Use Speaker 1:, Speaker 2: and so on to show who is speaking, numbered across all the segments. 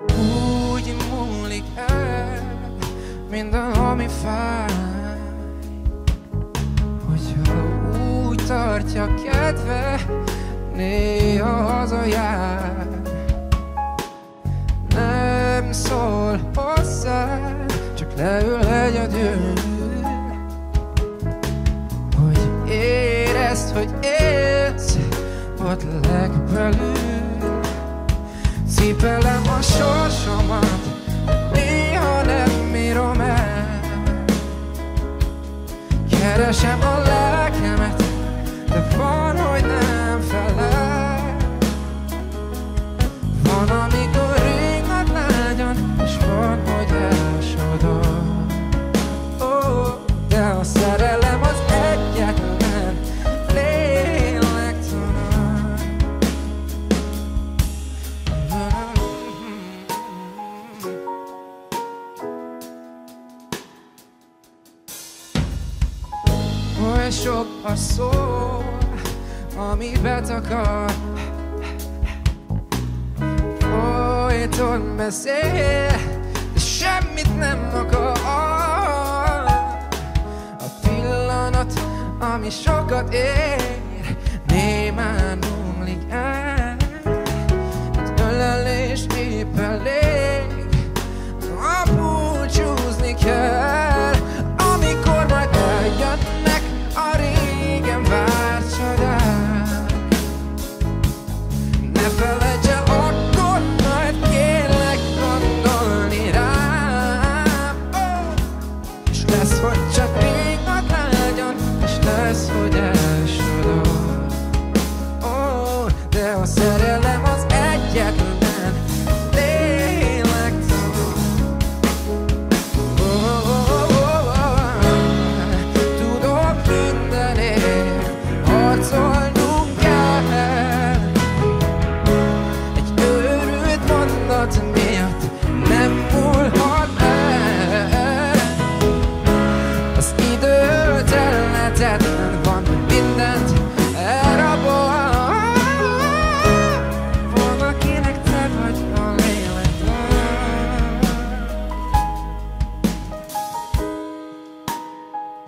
Speaker 1: Úgy múlik el Minden, ami fáj. Hogyha úgy tartja kedve Néha hazajár Nem szól hozzá Csak leül egyedül. Hogy érezd, hogy élsz Ott legbelül Cipelem a sorsomat Oly sok a szó, ami betakar. Folyton beszél, de semmit nem akar. A pillanat, ami sokat ér Némán omlik el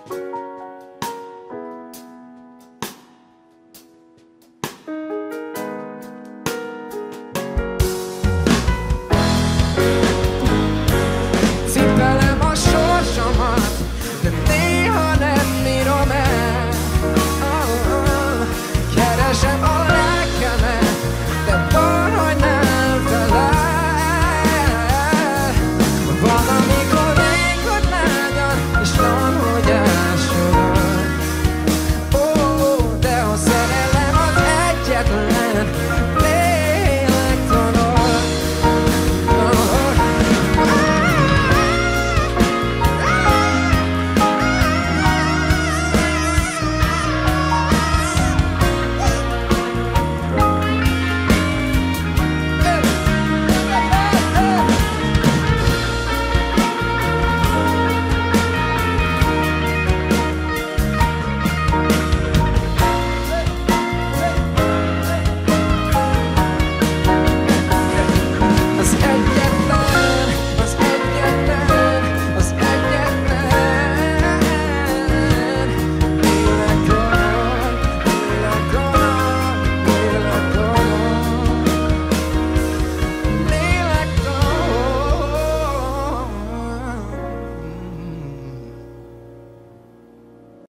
Speaker 1: you